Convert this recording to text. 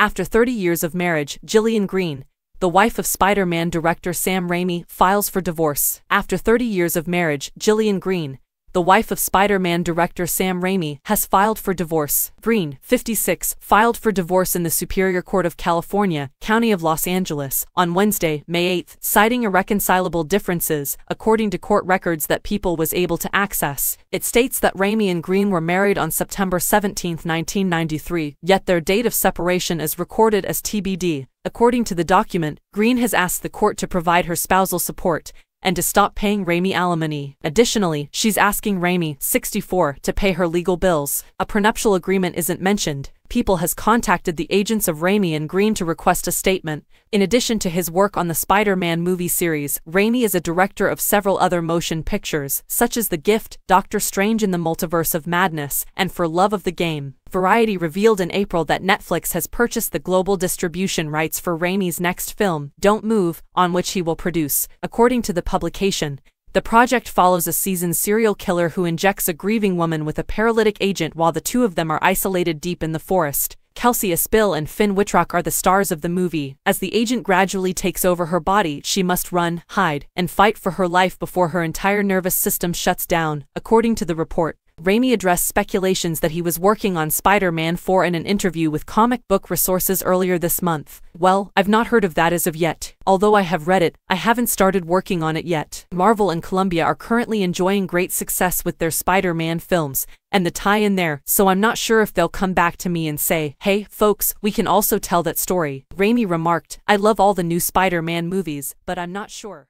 After 30 years of marriage, Gillian Greene, the wife of Spider-Man director Sam Raimi, files for divorce. After 30 years of marriage, Gillian Greene, the wife of Spider-Man director Sam Raimi, has filed for divorce. Greene, 56, filed for divorce in the Superior Court of California, County of Los Angeles, on Wednesday, May 8, citing irreconcilable differences, according to court records that People was able to access. It states that Raimi and Greene were married on September 17, 1993, yet their date of separation is recorded as TBD. According to the document, Greene has asked the court to provide her spousal support, and to stop paying Raimi alimony. Additionally, she's asking Raimi, 64, to pay her legal bills. A prenuptial agreement isn't mentioned. People has contacted the agents of Raimi and Greene to request a statement. In addition to his work on the Spider-Man movie series, Raimi is a director of several other motion pictures, such as The Gift, Doctor Strange in the Multiverse of Madness, and For Love of the Game. Variety revealed in April that Netflix has purchased the global distribution rights for Raimi's next film, Don't Move, on which he will produce. According to the publication, the project follows a seasoned serial killer who injects a grieving woman with a paralytic agent while the two of them are isolated deep in the forest. Kelsey Asbille and Finn Wittrock are the stars of the movie. As the agent gradually takes over her body, she must run, hide, and fight for her life before her entire nervous system shuts down, according to the report. Raimi addressed speculations that he was working on Spider-Man 4 in an interview with comic book resources earlier this month. Well, I've not heard of that as of yet. Although I have read it, I haven't started working on it yet. Marvel and Columbia are currently enjoying great success with their Spider-Man films, and the tie-in there, so I'm not sure if they'll come back to me and say, hey, folks, we can also tell that story. Raimi remarked, I love all the new Spider-Man movies, but I'm not sure.